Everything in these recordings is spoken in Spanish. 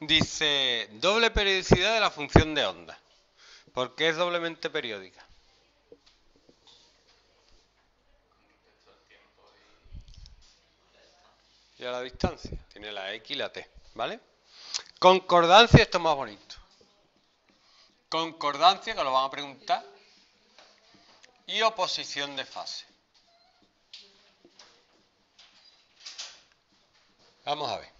Dice doble periodicidad de la función de onda. ¿Por qué es doblemente periódica? Y a la distancia. Tiene la X y la T. ¿Vale? Concordancia, esto es más bonito. Concordancia, que lo van a preguntar. Y oposición de fase. Vamos a ver.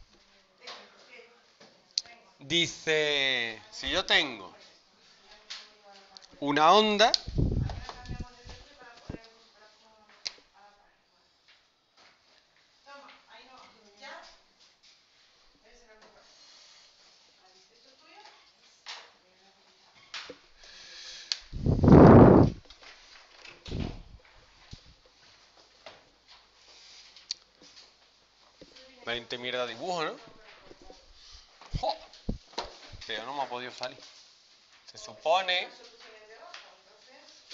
Dice, si yo tengo una onda mierda dibujo, ¿no? Pero no me ha podido salir. Se supone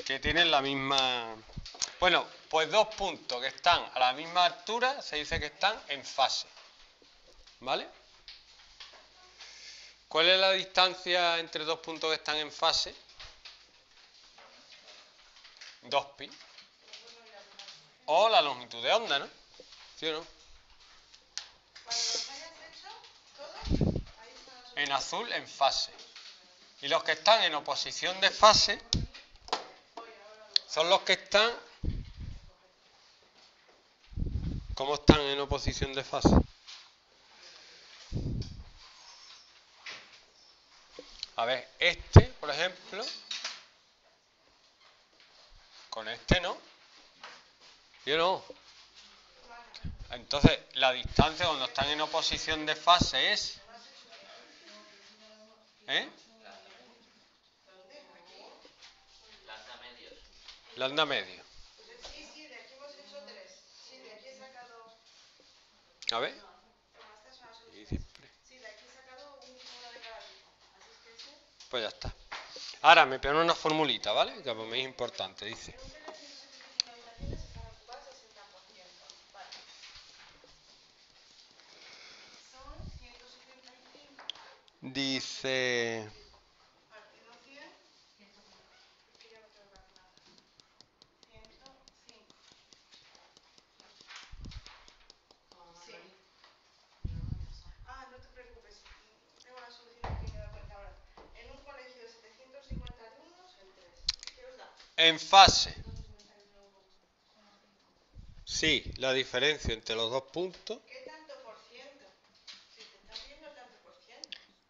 que tienen la misma... Bueno, pues dos puntos que están a la misma altura se dice que están en fase. ¿Vale? ¿Cuál es la distancia entre dos puntos que están en fase? 2pi. O la longitud de onda, ¿no? ¿Sí o no? En azul en fase. Y los que están en oposición de fase son los que están... ¿Cómo están en oposición de fase? A ver, este, por ejemplo, con este no. ¿Yo no? Entonces, la distancia cuando están en oposición de fase es... ¿Eh? Lambda medio. Sí, sí, de aquí hemos hecho tres. Sí, de aquí he sacado... A ver. Sí, de aquí he sacado uno de cada tipo. Así es que. Pues ya está. Ahora me pegan una formulita, ¿vale? Que para mí es importante, dice. Dice... En fase. Sí, la diferencia entre los dos puntos. ¿Qué tanto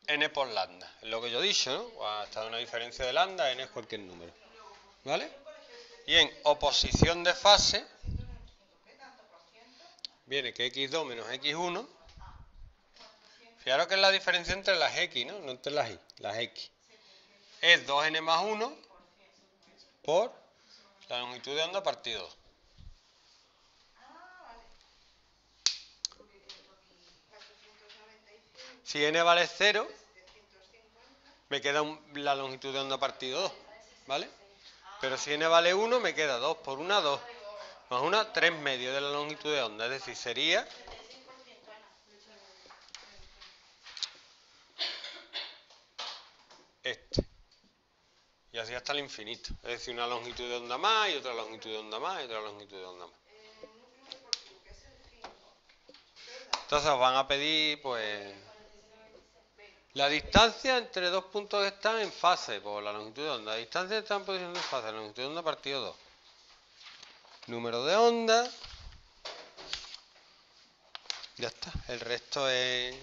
N por lambda. Es lo que yo he dicho, ¿no? Hasta una diferencia de lambda, N es cualquier número. ¿Vale? Y en oposición de fase, viene que x2 menos x1. Fijaros que es la diferencia entre las x, ¿no? No entre las y, las x. Es 2n más 1 por la longitud de onda partido 2. Si n vale 0, me queda la longitud de onda partido 2, ¿vale? Pero si n vale 1, me queda 2 por 1, 2. Más 1, 3 medios de la longitud de onda. Es decir, sería... Este y así hasta el infinito. Es decir, una longitud de onda más y otra longitud de onda más y otra longitud de onda más. Entonces van a pedir, pues, la distancia entre dos puntos que están en fase, por la longitud de onda. La distancia está en posición de fase, la longitud de onda partido 2. Número de onda. Ya está. El resto es